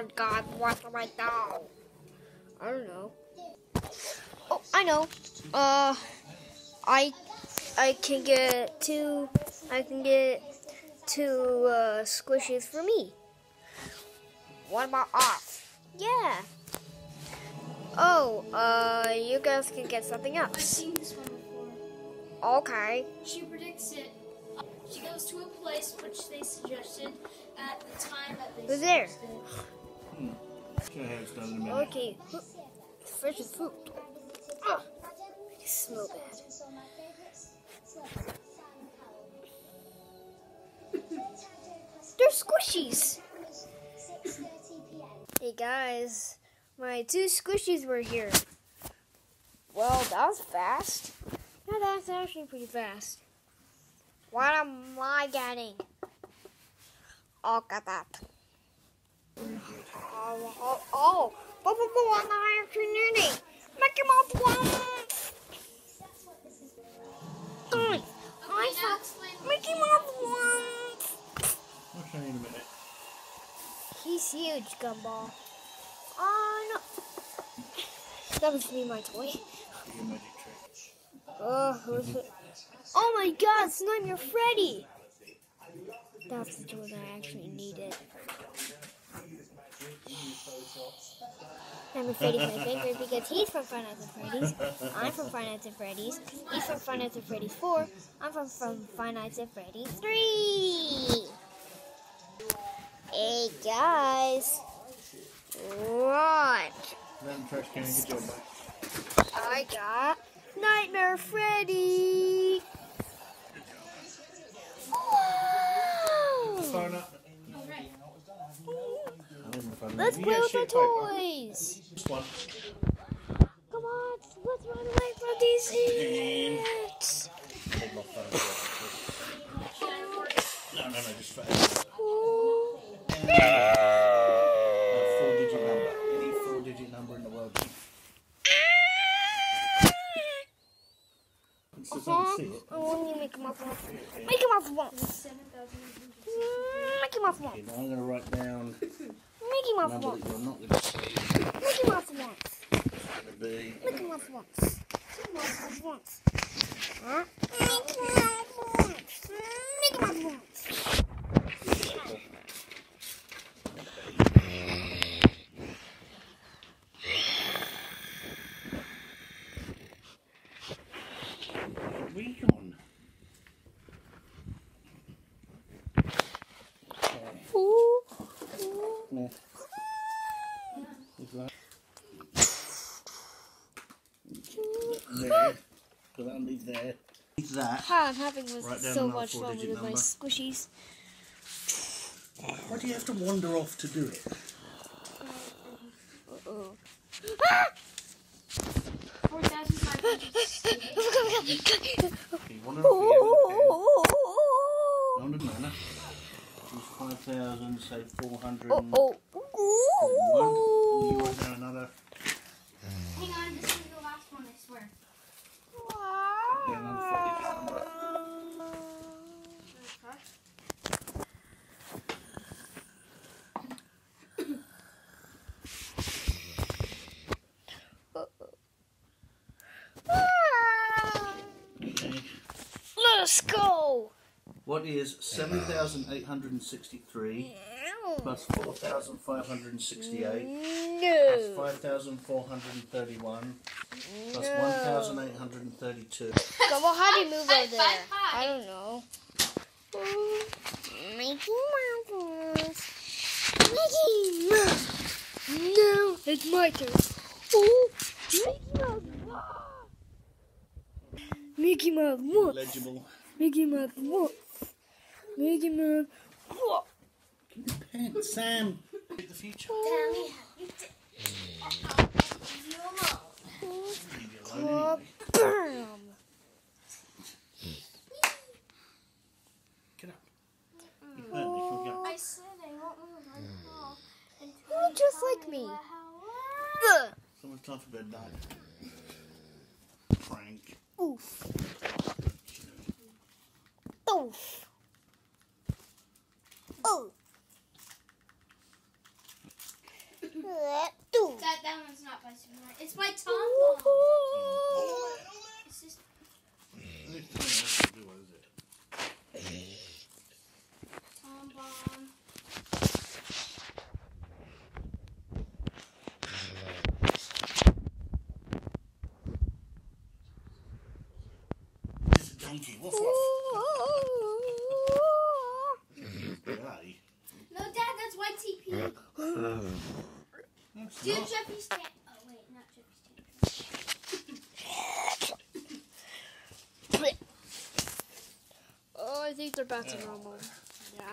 Oh God, what am I down? I don't know. Oh, I know. Uh, I I can get two. I can get two uh, squishies for me. What about off? Yeah. Oh, uh, you guys can get something I've else. seen this one before. Okay. She predicts it. She goes to a place which they suggested at the time that they Who's there? Okay. Fresh food. Ugh. They smell bad. They're squishies. Hey guys, my two squishies were here. Well, that was fast. Yeah, that's actually pretty fast. What am I getting? Oh, got that. Oh, oh, oh. Blah, blah, blah, on the afternoon. Mickey Mouse wants. Hi. Okay, Hi, now folks. explain Mickey Mouse wants. I'll show you in a minute. He's huge, Gumball. Oh, no. That was me, my toy. Do your magic trick. Oh, who's it? Oh my god, it's Nightmare Freddy! That's the toy that I actually needed. Nightmare Freddy's my favorite because he's from Five Nights at Freddy's. I'm from Five Nights at Freddy's. He's from Five Nights at Freddy's 4. I'm from, from Five Nights at Freddy's 3. Hey guys. What? Random trash can, good job, mate. I got Nightmare Freddy. Wow. Phone up. Alright. I'm in the phone. Let's play with our toys. Come on, let's run away from these hits. Hold my phone. No, no, no, just phone. Ooh. A four-digit number. Any four-digit number in the world. It's just Uh-huh. don't see it. I want you to make him up once. Make him up once. 7,000. Make him up Okay, once. now I'm going to write down Make him a up number once. that you're not going to see. Make him up once. It's going to be Make him up once. Make him up once. Huh? Make him up once. Make him up once. Recon. Okay. Ooh. Yeah. Is that there? Put that underneath there. Is that? Hi, I'm having with Write down so another much fun four-digit with my number. squishies. Why do you have to wander off to do it? Uh-oh. 4,500. Okay, you wander off here. Not a manner. Choose 5,000, say 400. Oh, oh. One. You write down another. Hang on, this is the last one, I swear. Okay, another four-digit number. Okay. Let's go. What is 7,863 plus 4,568 plus No. 5,431 plus No. 1,832? Come on, how do you move Hi, over there? hi, hi. I don't know. Mickey Mouse. Mickey Mouse. No, it's my turn. Oh, Mickey Mouse. Ah. Mickey Mouse. Legible. Mickey Mouse once. Mickey Mouse. once. Pen, Sam. The future. Tell me you did. You you alone anyway. Bam. Get up. You hurt me. Come get up. I said I won't move my call You're just like me me. what- how- Ugh. So much time for bed now. Donkey. Woof woof. Aye. No, Dad, that's YTP. That's Do not. Jeffy Oh, wait, not Jeffy Stan. oh, I think they're back to normal. Yeah.